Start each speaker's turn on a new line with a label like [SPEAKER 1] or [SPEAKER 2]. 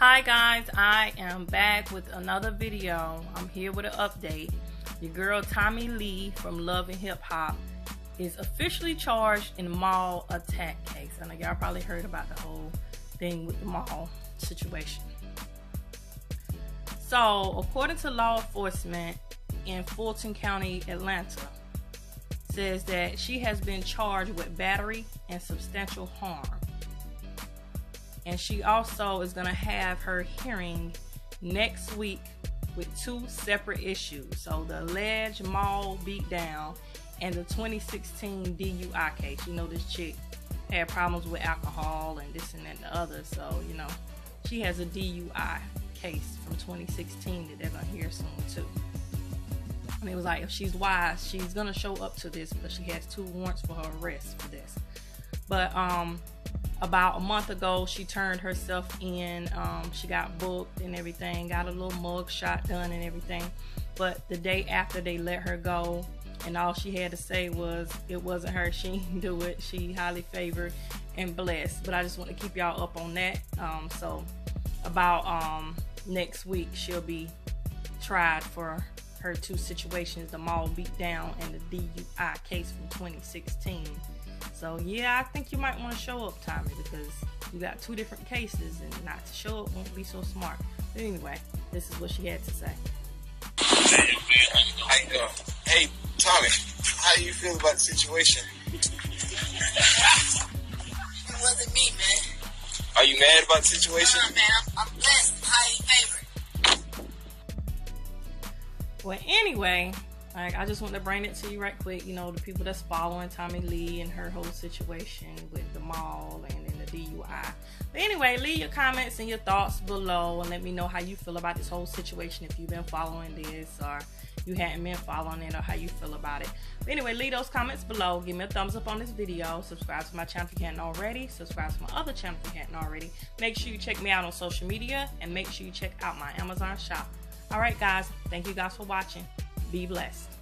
[SPEAKER 1] Hi guys, I am back with another video. I'm here with an update. Your girl Tommie Lee from Love and Hip Hop is officially charged in mall attack case. I know y'all probably heard about the whole thing with the mall situation. So, according to law enforcement in Fulton County, Atlanta, says that she has been charged with battery and substantial harm and she also is going to have her hearing next week with two separate issues. So the alleged mall beatdown and the 2016 DUI case. You know, this chick had problems with alcohol and this and that and the other. So, you know, she has a DUI case from 2016 that they're going to hear soon too. And it was like, if she's wise, she's going to show up to this because she has two warrants for her arrest for this. But, um, about a month ago she turned herself in um, she got booked and everything got a little mug shot done and everything. But the day after they let her go and all she had to say was it wasn't her she didn't do it she highly favored and blessed. But i just want to keep y'all up on that um, so about um, next week she'll be tried for her two situations the mall beat down and the dui case from 2016 so yeah, I think you might want to show up, Tommie, because you got two different cases, and not to show up won't be so smart. But anyway, this is what she had to say.
[SPEAKER 2] Hey, hey Tommie, how do you feel about the situation?
[SPEAKER 3] it wasn't me, man.
[SPEAKER 2] Are you mad about the situation?
[SPEAKER 3] Nah, man, I'm, I'm blessed. Highly favored.
[SPEAKER 1] Well, anyway, like, I just want to bring it to you right quick. You know, the people that's following Tommie Lee and her whole situation with the mall and then the DUI. But anyway, leave your comments and your thoughts below and let me know how you feel about this whole situation. If you've been following this or you hadn't been following it or how you feel about it. But anyway, leave those comments below. Give me a thumbs up on this video. Subscribe to my channel if you hadn't already. Subscribe to my other channel if you hadn't already. Make sure you check me out on social media and make sure you check out my Amazon shop. All right, guys. Thank you guys for watching. Be blessed.